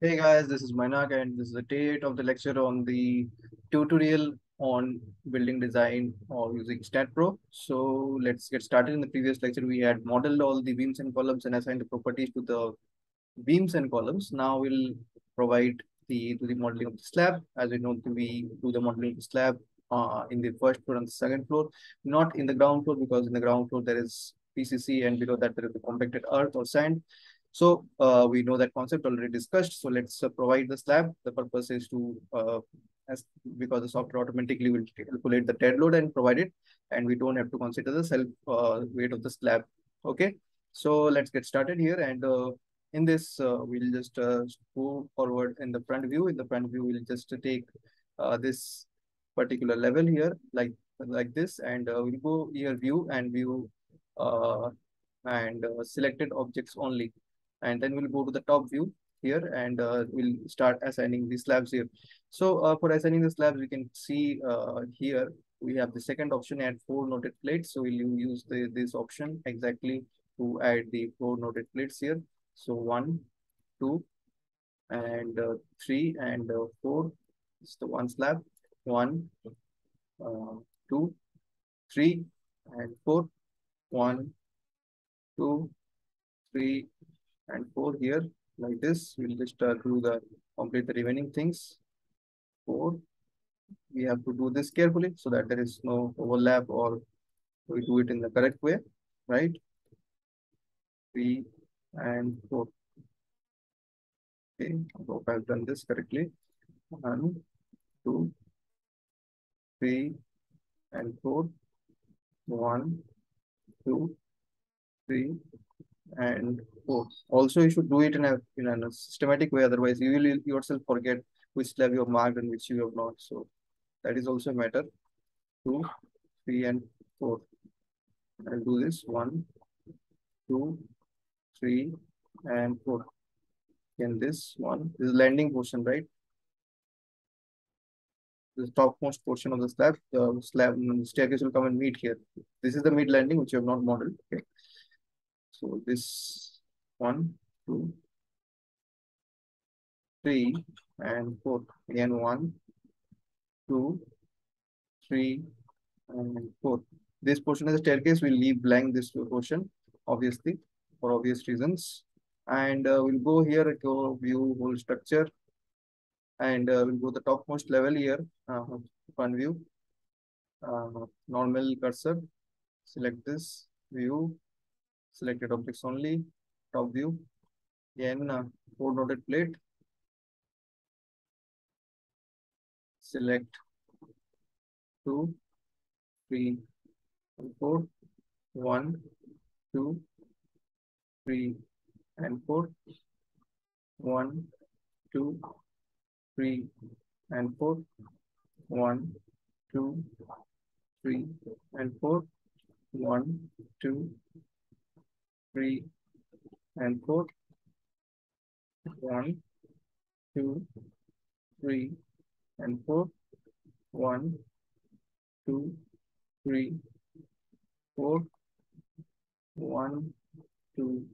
Hey guys, this is Mainak and this is the date of the lecture on the tutorial on building design or using STAAD.Pro. So let's get started. In the previous lecture, we had modeled all the beams and columns and assigned the properties to the beams and columns. Now we'll provide the to the modeling of the slab. As we know, we do the modeling of the slab uh, in the first floor and the second floor, not in the ground floor because in the ground floor there is PCC and below that there is the compacted earth or sand. So uh, we know that concept already discussed. So let's uh, provide the slab. The purpose is to, uh, as because the software automatically will calculate the dead load and provide it, and we don't have to consider the self uh, weight of the slab. Okay. So let's get started here. And uh, in this, uh, we'll just go forward in the front view. In the front view, we'll just take this particular level here, like like this, and we'll go here view and view and selected objects only and then we'll go to the top view here and uh, we'll start assigning the slabs here. So uh, for assigning the slabs, we can see uh, here we have the second option add four noded plates. So we'll you use the, this option exactly to add the four noded plates here. So one, two, and uh, three and uh, four. It's the one slab. One, uh, two, three, and four. One, two, three, and 4 here like this. We'll just uh, do the complete the remaining things. 4. We have to do this carefully so that there is no overlap or we do it in the correct way, right? 3 and 4. Okay, I hope I've done this correctly. 1, 2, 3 and 4. 1, 2, 3 and oh, also you should do it in a in a systematic way otherwise you will yourself forget which slab you have marked and which you have not. So that is also a matter. Two three and four. I'll do this. One two three and four. And this one this is landing portion right? The topmost portion of the slab. The slab staircase will come and meet here. This is the mid landing which you have not modeled. Okay so this one, two, three, and four. Again, one, two, three, and four. This portion of the staircase will leave blank this portion, obviously, for obvious reasons. And uh, we'll go here, go view whole structure. And uh, we'll go the topmost level here, uh, one view. Uh, normal cursor, select this view, selected objects only, top view, again uh, four noded plate, select two, three, and four, one, two, three, and four, one, two, three, and four, one, two, three, and four, one, two, three, and four. One, two, three, and four. One, two, three, four. One, two,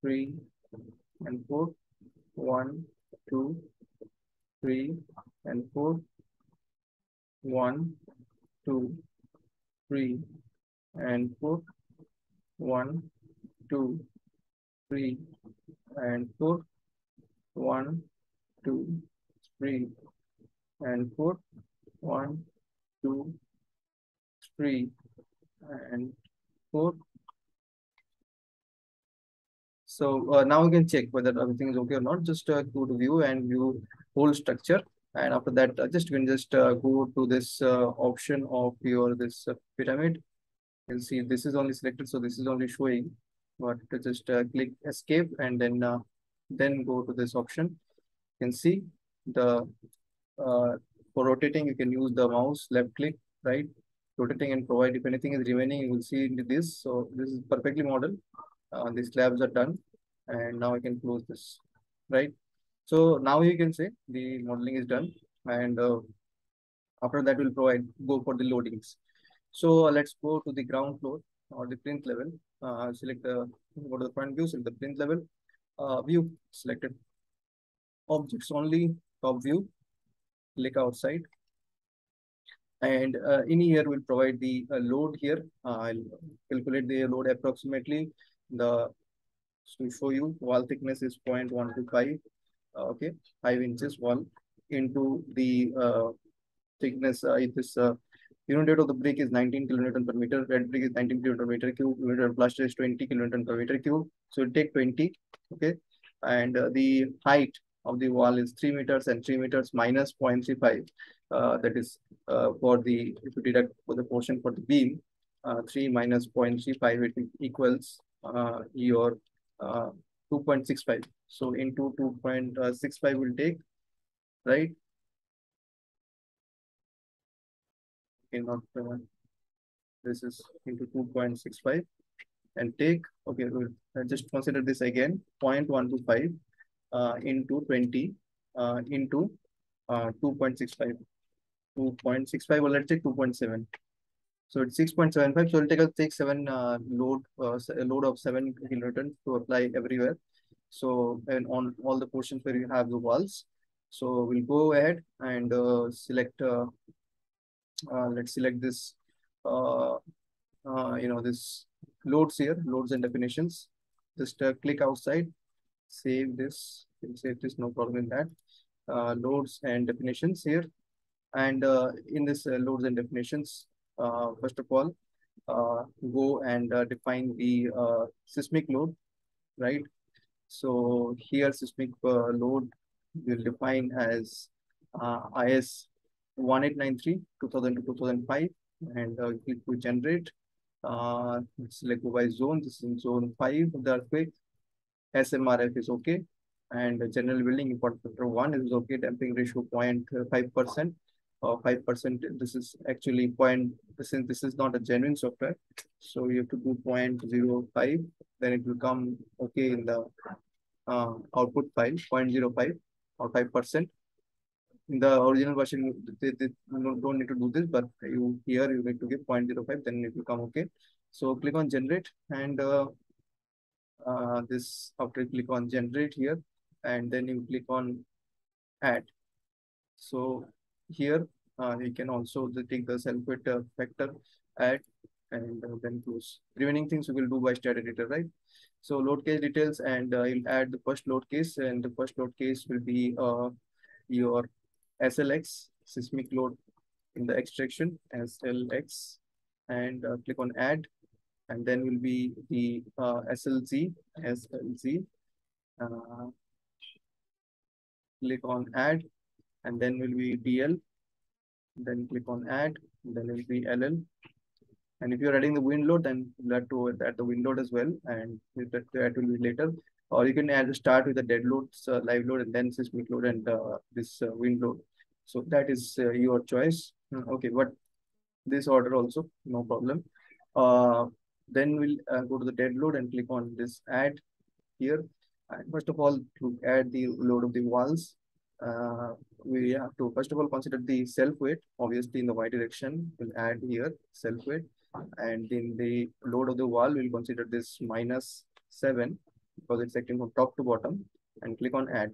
three, and four. One, two, three, and four. One, two, three, and four. One, two, three, and four. One, two, three, and four. One, two, three, and four. So uh, now we can check whether everything is okay or not. Just uh, go to view and view whole structure. And after that, uh, just you can just uh, go to this uh, option of your this uh, pyramid. You'll see this is only selected, so this is only showing but just uh, click escape and then uh, then go to this option. You can see the uh, for rotating, you can use the mouse left click, right? Rotating and provide if anything is remaining, you will see into this. So this is perfectly modeled. Uh, the slabs are done. And now I can close this, right? So now you can say the modeling is done. And uh, after that, we'll provide go for the loadings. So uh, let's go to the ground floor or the plinth level uh, select the go to the front view, select the plinth level uh, view selected. objects only, top view, click outside. And uh, in here, we'll provide the uh, load here. Uh, I'll calculate the load approximately. The to show you wall thickness is 0.125, uh, okay, 5 inches wall into the uh, thickness. This uh, unit weight of the brick is 19 kilonewton per meter. Red brick is 19 kilonewton per meter cube. Unit of plaster is 20 kilonewton per meter cube. So it take 20, okay. And uh, the height of the wall is 3 meters and 3 meters minus 0.35. Uh, that is uh, for the, if you deduct for the portion for the beam, uh, 3 minus 0.35, it equals uh, your uh, 2.65. So into 2.65 will take, right? Okay, not this is into 2.65 and take, okay, we'll just consider this again, 0.125 uh, into 20 uh, into uh, 2.65. 2.65 or let's say 2.7. So it's 6.75. So we'll take a take seven uh, load uh, a load of seven kilonewtons to apply everywhere. So and on all the portions where you have the walls. So we'll go ahead and uh, select. Uh, uh, let's select this. Uh, uh, you know this loads here, loads and definitions. Just uh, click outside, save this. Save this, no problem in that. Uh, loads and definitions here, and in this loads and definitions, first of all, go and define the seismic load, right? So here seismic load will define as uh, IS 1893 2000 to 2005 and uh, click to generate. Uh, select by zone. This is in zone 5 of the earthquake. SMRF is okay. And general building important factor 1 is okay. Damping ratio 0.5% or 5%. This is actually point, since this is not a genuine software. So you have to do 0.05. Then it will come okay in the uh, output file 0.05 or 5%. In the original version, they, they don't need to do this, but you here you need to give 0.05, then it will come okay. So click on generate and uh, uh, this after click on generate here and then you click on add. So here uh, you can also take the self-weight uh, factor, add and uh, then close. Remaining things we will do by STAAD editor, right? So load case details and uh, you'll add the first load case and the first load case will be uh, your SLX seismic load in the extraction SLX and uh, click on add and then will be the uh, SLZ SLZ uh, click on add and then will be DL then click on add then will be LL and if you're adding the wind load, then you'll have to add the wind load as well. And that, that will be later. Or you can add start with the dead load, uh, live load, and then seismic load and uh, this uh, wind load. So that is uh, your choice. Hmm, okay, but this order also, no problem. Uh, then we'll uh, go to the dead load and click on this add here. And first of all, to add the load of the walls, uh, we have to first of all consider the self weight. Obviously, in the y direction, we'll add here self weight and in the load of the wall, we'll consider this minus 7 it's acting from top to bottom and click on add.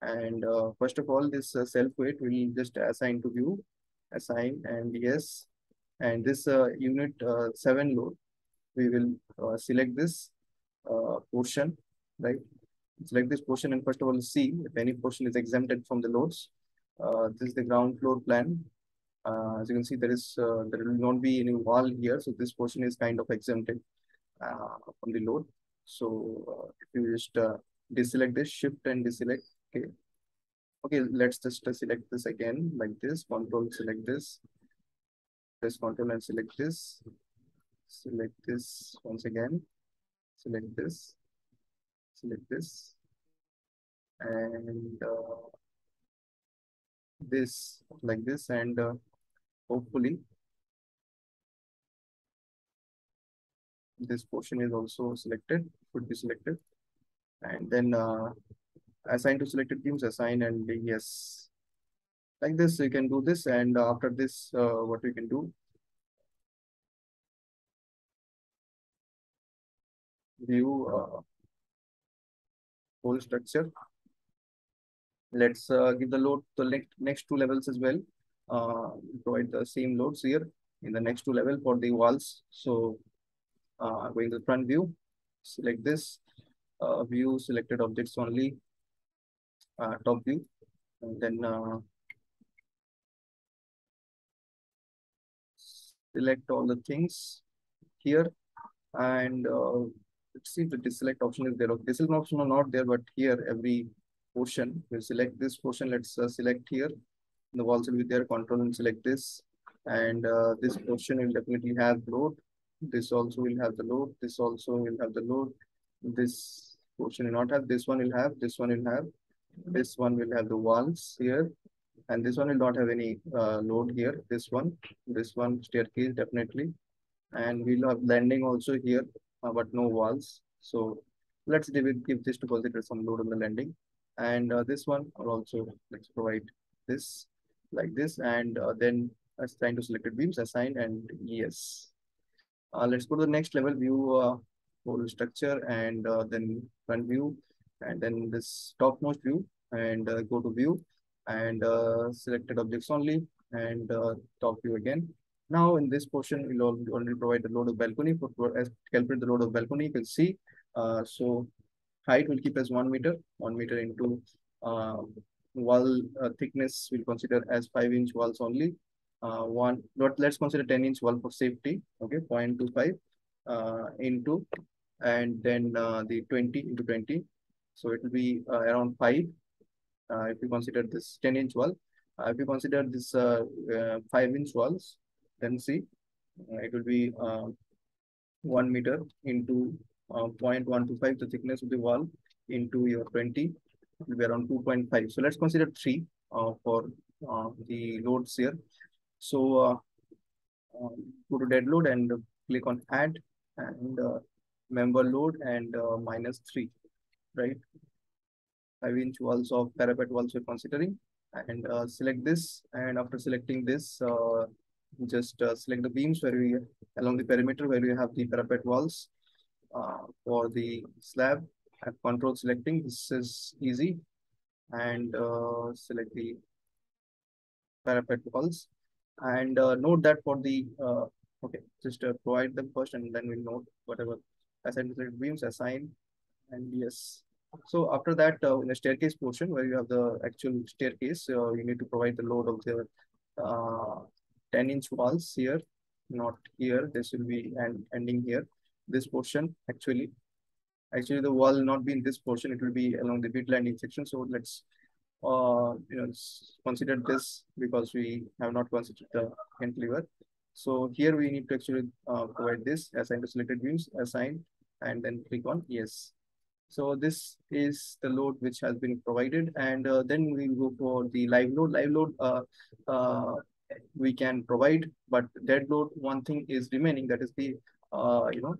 And uh, first of all, this uh, self weight will just assign to view, assign and yes. And this uh, unit uh, 7 load, we will uh, select this uh, portion, right? Select this portion and first of all see if any portion is exempted from the loads. this is the ground floor plan as you can see, there is there will not be any wall here, so this portion is kind of exempted from the load. So uh, if you just uh, deselect this, shift and deselect. Okay, okay. Let's just uh, select this again like this. Control select this. Press Control and select this. Select this once again. Select this. Select this. And this like this and hopefully this portion is also selected should be selected and then uh, assign to selected beams assign and yes like this you can do this and after this uh, what we can do view uh, whole structure Let's uh, give the load to the next two levels as well. Uh, provide the same loads here in the next two level for the walls. So uh, going to the front view, select this uh, view selected objects only, uh, top view, and then uh, select all the things here and uh, let's see if the deselect option is there. Okay, deselect option are not there, but here every portion. We'll select this portion. Let's uh, select here. The walls will be there. Control and select this. And uh, this portion will definitely have load. This also will have the load. This also will have the load. This portion will not have. This one will have. This one will have. This one will have the walls here. And this one will not have any uh, load here. This one, this one staircase definitely. And we'll have landing also here, uh, but no walls. So let's give, it, give this to consider some load on the landing and uh, this one also let's provide this like this and uh, then assign to selected beams assign and yes uh, let's go to the next level view uh, whole structure and uh, then front view and then this topmost view and uh, go to view and uh, selected objects only and uh, top view again now in this portion we'll already provide the load of balcony for, for as calculate the load of balcony you can see uh, so height will keep as one meter, one meter into uh, wall uh, thickness we'll consider as five inch walls only. Uh, one, but let's consider 10 inch wall for safety. Okay, 0.25 uh, into and then uh, the 20 into 20. So it will be uh, around five. Uh, if you consider this 10 inch wall, uh, if you consider this uh, uh, five inch walls, then see uh, it will be uh, one meter into uh, 0.125 the thickness of the wall into your 20 it will be around 2.5 so let's consider 3 uh, for uh, the loads here so uh, um, go to dead load and click on add and uh, member load and uh, minus 3 right? 5 inch walls of parapet walls we're considering. And uh, select this and after selecting this uh, just uh, select the beams where we along the perimeter where we have the parapet walls for the slab. Have control selecting. This is easy. And select the parapet walls and uh, note that for the uh, okay just uh, provide them first and then we'll note whatever assign select beams assign and yes so after that uh, in the staircase portion where you have the actual staircase uh, you need to provide the load of the uh, 10 inch walls here not here this will be and ending here this portion actually. Actually, the wall will not be in this portion. It will be along the bit landing section. So let's uh, you know, consider this because we have not considered the cantilever. So here we need to actually uh, provide this assign to selected beams, assign, and then click on yes. So this is the load which has been provided. And uh, then we go for the live load. Live load uh, uh, we can provide, but dead load, one thing is remaining, that is the, uh, you know,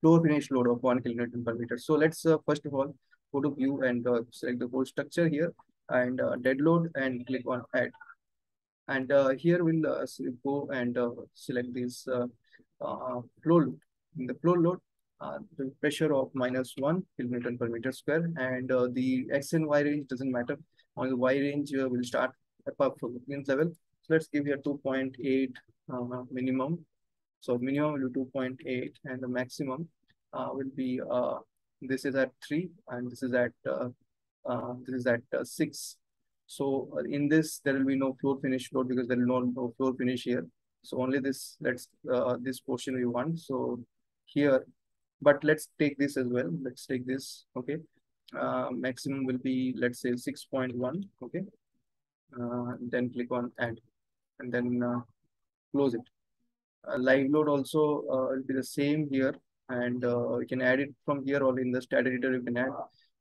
floor finish load of one kilonewton per meter. So let's uh, first of all go to view and uh, select the whole structure here and uh, dead load and click on add. And uh, here we'll uh, go and uh, select this uh, uh, floor load. In the floor load, the pressure of minus one kilonewton per meter square and the X and Y range doesn't matter. On the Y range, we'll start above the level. So let's give here 2.8 uh, minimum so minimum will be 2.8 and the maximum will be, this is at 3 and this is at, uh, uh, this is at uh, 6. So uh, in this, there will be no floor finish load because there will no, no floor finish here. So only this, let's, uh, this portion we want. So here, but let's take this as well. Let's take this, okay. Maximum will be, let's say 6.1, okay. Then click on add and then close it live load also will be the same here and uh, you can add it from here or in the STAAD editor you can add.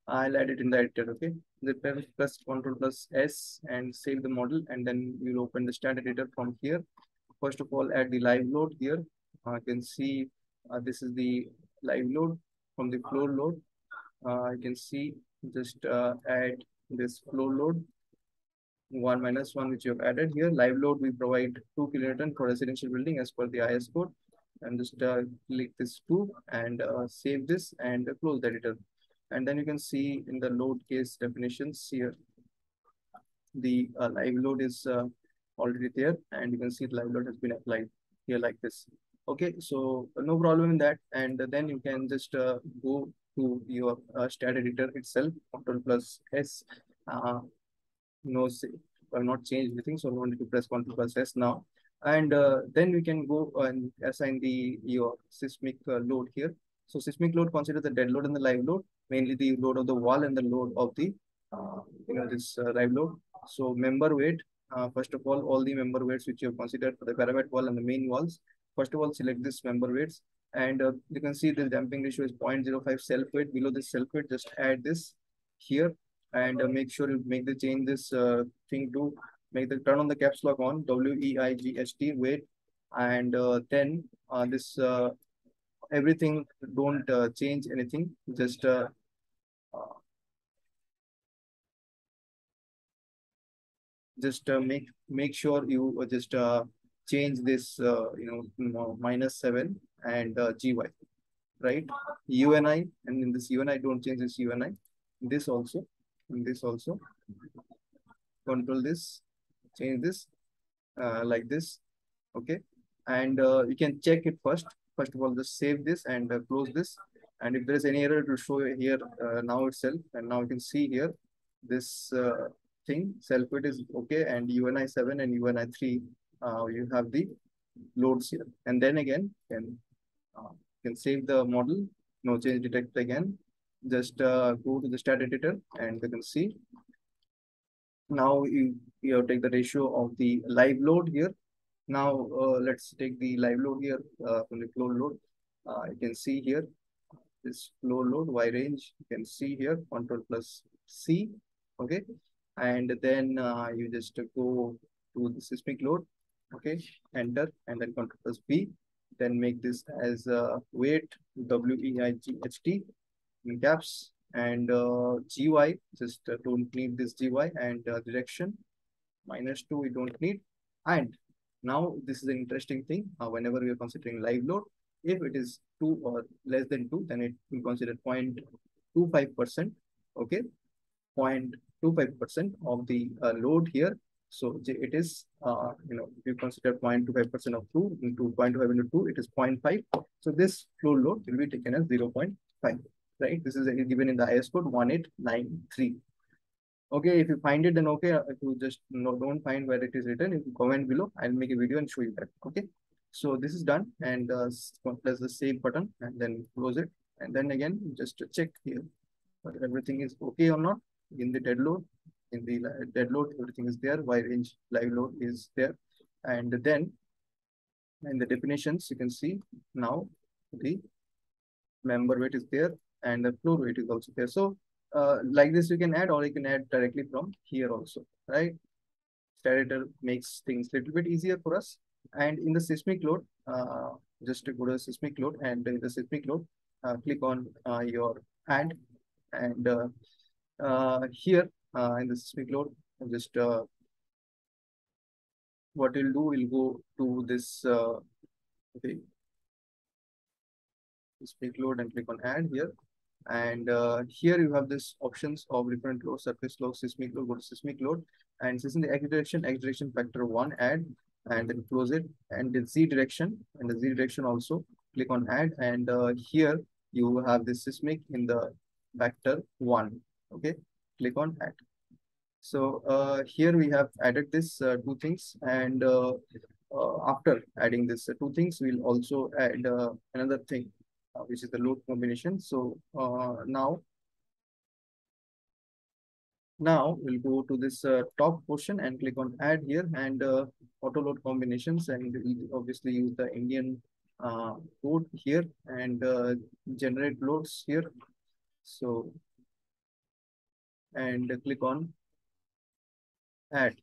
I'll add it in the editor okay? The plus control plus s and save the model and then you'll open the STAAD editor from here. First of all add the live load here. Uh, you can see uh, this is the live load from the floor load. Uh, you can see just uh, add this floor load. 1 minus 1 which you have added here. Live load we provide 2 kilonewton for residential building as per the IS code. And just uh, click this 2 and uh, save this and close the editor. And then you can see in the load case definitions here, the uh, live load is uh, already there and you can see the live load has been applied here like this. Okay, so no problem in that. And then you can just uh, go to your uh, STAAD editor itself, Control plus S. No, I've not changed anything, so I want to press Control plus S now. And uh, then we can go and assign the your seismic uh, load here. So seismic load considers the dead load and the live load, mainly the load of the wall and the load of the uh, you know this uh, live load. So member weight, uh, first of all, all the member weights which you have considered for the parapet wall and the main walls. First of all, select this member weights and uh, you can see the damping ratio is 0.05 self weight. Below this self weight, just add this here and make sure you make the change this thing to make the turn on the caps lock on W-E-I-G-H-T weight and uh, then uh, this uh, everything don't uh, change anything. Just uh, uh, just uh, make make sure you uh, just uh, change this uh, you know minus 7 and uh, gy right? Uni and I, and in this uni don't change this uni this also in this also. Control this change this uh, like this okay? And uh, you can check it first. First of all just save this and uh, close this. And if there is any error it will show here uh, now itself. And now you can see here this uh, thing self it is okay. And uni 7 and uni 3 uh, you have the loads here. And then again can can save the model. No change detect again. Just go to the STAAD editor and you can see now you, you take the ratio of the live load here. Now uh, let's take the live load here uh, from the floor load. Uh, you can see here this floor load y range you can see here control plus c okay? And then uh, you just go to the seismic load okay? Enter and then control plus b then make this as uh, weight w e i g h t in caps and uh, gy just uh, don't need this gy and uh, direction. Minus 2 we don't need. And now this is an interesting thing. Uh, whenever we are considering live load if it is 2 or less than 2 then it will consider 0.25 percent okay? 0.25 percent of the uh, load here. So it is uh, you know if you consider 0.25 percent of 2 into 0.25 into 2 it is 0.5 so this floor load will be taken as 0.5 right? This is given in the IS code 1893. Okay, if you find it, then okay. If you just no, don't find where it is written, if you comment below, I'll make a video and show you that. Okay, so this is done and uh, press the save button and then close it. And then again, just check here whether everything is okay or not in the dead load. In the dead load, everything is there. Y range live load is there. And then in the definitions, you can see now the member weight is there and the floor weight is also there. So uh, like this you can add or you can add directly from here also, right? Editor makes things a little bit easier for us. And in the seismic load, uh, just to go to the seismic load and in the seismic load, uh, click on uh, your add and uh, uh, here uh, in the seismic load, just uh, what we'll do, we'll go to this uh, okay, seismic load and click on add here and uh, here you have this options of different load, surface load, seismic load, go to seismic load. And this is the x direction, x direction factor one, add, and then close it. And the z direction, and the z direction also, click on add. And uh, here you have the seismic in the vector one. Okay, click on add. So uh, here we have added this uh, two things. And uh, uh, after adding this two things, we'll also add another thing uh, which is the load combination. So uh, now, now we'll go to this uh, top portion and click on add here and auto load combinations and we'll obviously use the Indian code here and generate loads here. So, and click on add.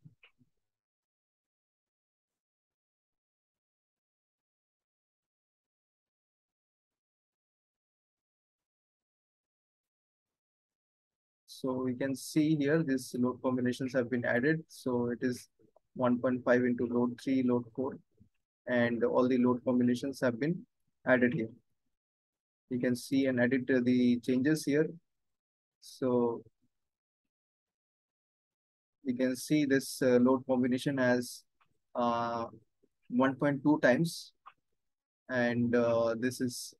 So we can see here these load combinations have been added. So it is 1.5 into load 3, load 4, and all the load combinations have been added here. You can see and edit the changes here. So you can see this uh, load combination as uh, 1.2 times and uh, this is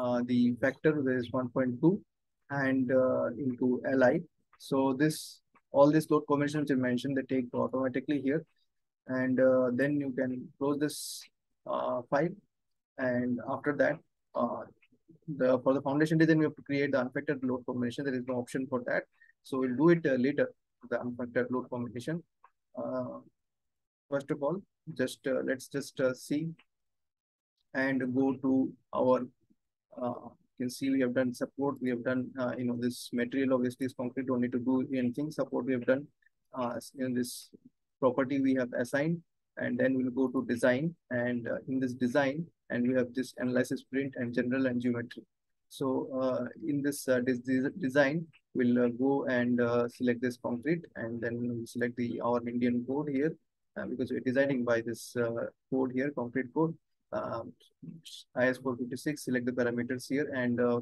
uh, the factor is 1.2 and uh, into Li. So this all these load combinations you mentioned they take automatically here. And uh, then you can close this uh, file. And after that uh, the for the foundation design we have to create the unfactored load combination. There is no option for that. So we'll do it later the unfactored load combination. First of all just let's just see and go to our you can see we have done support we have done uh, you know this material obviously is concrete don't need to do anything. Support we have done uh, in this property we have assigned and then we'll go to design. And uh, in this design and we have this analysis print and general and geometry. So uh, in this uh, des design we'll uh, go and uh, select this concrete and then we'll select the our indian code here uh, because we're designing by this uh, code here concrete code um, is 456 select the parameters here and uh,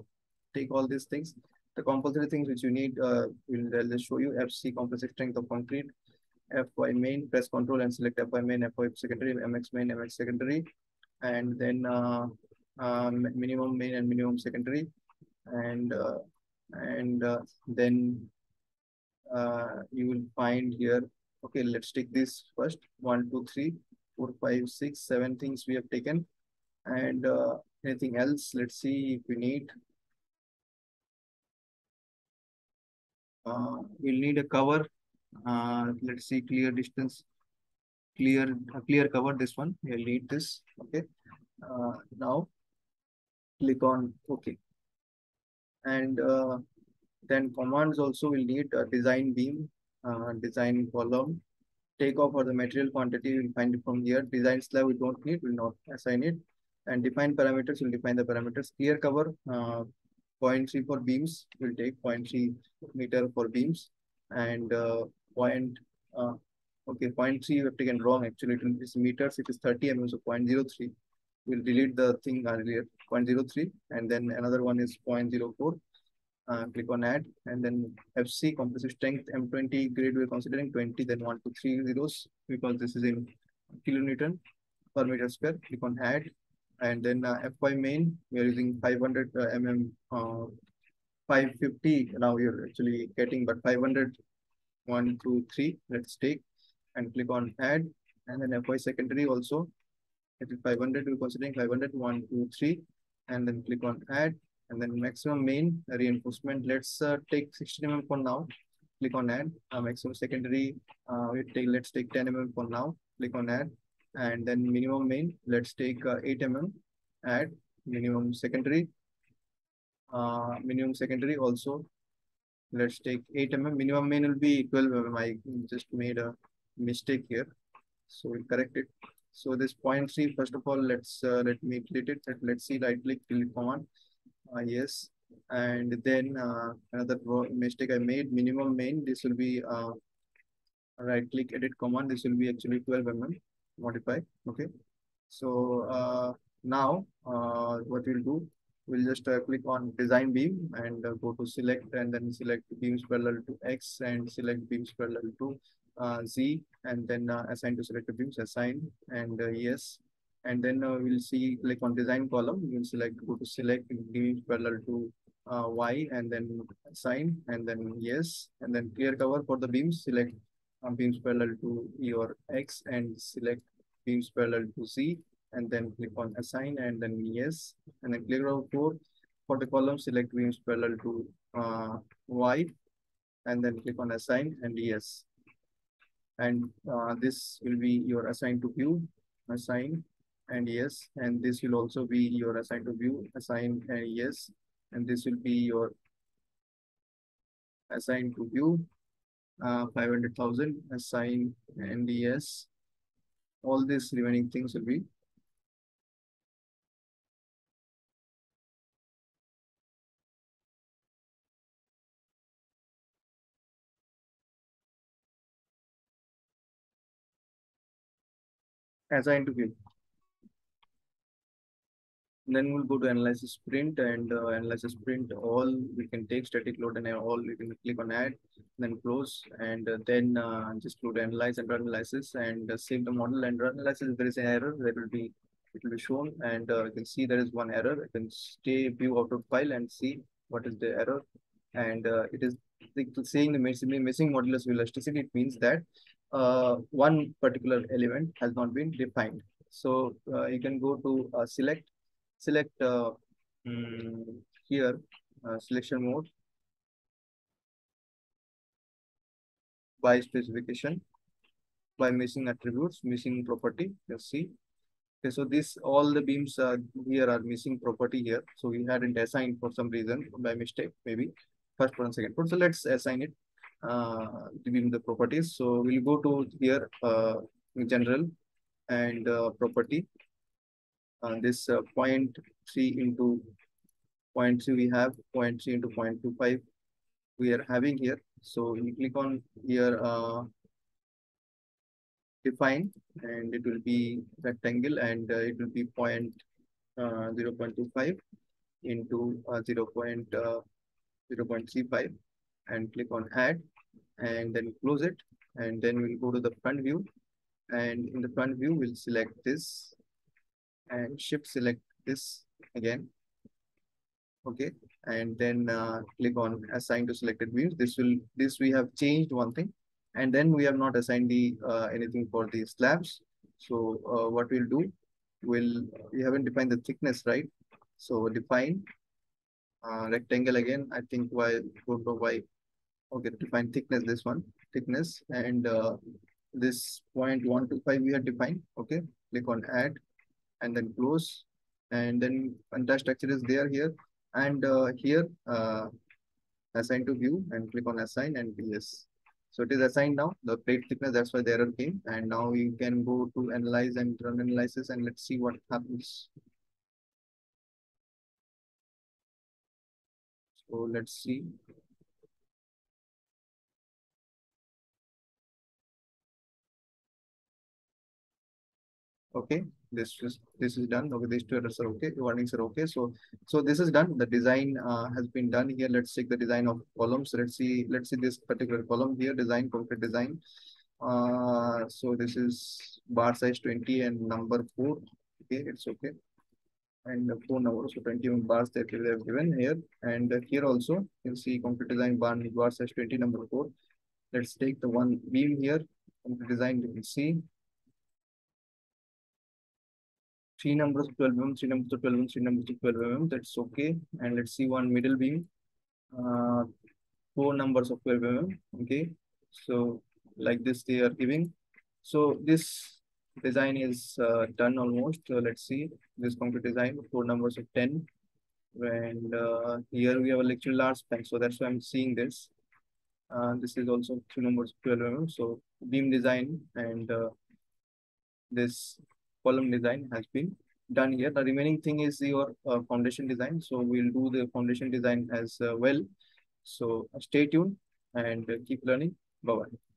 take all these things. The compulsory things which you need uh, will I'll show you. Fc composite strength of concrete. Fy main press control and select fy main fy secondary mx main mx secondary. And then uh, um, minimum main and minimum secondary. And uh, and uh, then uh, you will find here okay let's take this first. One two three four five six seven things we have taken. And uh, anything else? Let's see if we need uh, we'll need a cover. Uh, let's see clear distance clear uh, clear cover this one. We'll need this. Okay. Uh, now click on OK. And uh, then commands also will need a design beam, uh, design column, take off for the material quantity, we'll find it from here. Design slab we don't need, we'll not assign it. And define parameters, we'll define the parameters. Clear cover, uh, 0.3 for beams, we'll take 0.3 meter for beams. And uh, point, uh, okay, 0.3 we have taken wrong actually, it is meters, it is 30 mm, so 0.03 we'll delete the thing earlier 0.03 and then another one is 0.04 uh, click on add and then fc composite strength m20 grade we're considering 20 then 1 to 3 zeros because this is in kilonewton per meter square click on add and then uh, fy main we are using 500 uh, mm uh, 550 now you're actually getting but 500 1 2 3 let's take and click on add and then fy secondary also it is 500 we're considering 500 1 2 3 and then click on add and then maximum main reinforcement let's uh, take 16 mm for now click on add uh, maximum secondary uh, we take let's take 10 mm for now click on add and then minimum main let's take uh, 8 mm add minimum secondary uh, minimum secondary also let's take 8 mm minimum main will be 12 mm i just made a mistake here so we'll correct it so this point three, first of all, let's uh, let me delete it. Let's see right click delete command. Uh, yes, and then uh, another mistake I made. Minimum main. This will be uh, right click edit command. This will be actually 12 mm. Modify. Okay. So uh, now uh, what we'll do, we'll just uh, click on design beam and uh, go to select and then select beams parallel to X and select beams parallel to uh, Z and then uh, assign to selected beams, assign and uh, yes. And then uh, we'll see click on design column, we'll select, go to select beams parallel to uh, Y and then assign and then yes. And then clear cover for the beams, select um, beams parallel to your X and select beams parallel to Z and then click on assign and then yes. And then clear cover for, for the column, select beams parallel to uh, Y and then click on assign and yes and uh, this will be your assigned to view assign and yes and this will also be your assigned to view assign and yes and this will be your assigned to view uh, 500,000 assign and yes all these remaining things will be as an interview. Then we'll go to analysis print and uh, analysis print all we can take static load and all we can click on add then close and uh, then uh, just go to analyze and run analysis and uh, save the model and run analysis. If there is an error there will be it will be shown and uh, you can see there is one error. You can stay view out of file and see what is the error. And uh, it is saying the missing, missing modulus elasticity. It means that one particular element has not been defined. So you can go to select select uh, mm, here uh, selection mode by specification by missing attributes missing property let's see. Okay so this all the beams uh, here are missing property here so we hadn't assigned for some reason by mistake maybe. First one second so let's assign it uh the beam the properties. So we'll go to here uh general and uh, property uh, this uh, 0.3 into 0.3 we have 0.3 into 0.25 we are having here. So you click on here uh, define and it will be rectangle and uh, it will be point uh, 0 0.25 into uh, 0, uh, 0 0.35 and click on add and then close it. And then we'll go to the front view. And in the front view we'll select this and shift select this again. Okay and then uh, click on assign to selected views. This will this we have changed one thing and then we have not assigned the uh, anything for the slabs. So uh, what we'll do will we haven't defined the thickness right? So define uh, rectangle again i think why go to why okay define thickness this one thickness and uh, this point one to five we have defined okay? Click on add and then close. And then entire structure is there here. And uh, here uh, assign to view and click on assign and yes. So it is assigned now. The plate thickness that's why the error came. And now we can go to analyze and run analysis and let's see what happens. So let's see. Okay this is this is done. Okay these two errors are okay. Warnings are okay. So so this is done. The design uh, has been done here. Let's check the design of columns. Let's see let's see this particular column here. Design complete design. Uh so this is bar size 20 and number 4 okay it's okay. And the phone number so 21 bars that they have given here. And here also you can see complete design bar bar size 20 number 4 let's take the one beam here. Complete design you can see three numbers 12 mm, three numbers of 12 mm, three numbers of 12 mm. That's okay. And let's see one middle beam. Uh, four numbers of 12 mm. Okay. So like this they are giving. So this design is uh, done almost. Uh, let's see this complete design. Four numbers of 10. And uh, here we have a lecture large span. So that's why I'm seeing this. Uh, this is also two numbers 12 mm. So beam design and uh, this column design has been done here. The remaining thing is your uh, foundation design. So we'll do the foundation design as uh, well. So stay tuned and keep learning. Bye-bye.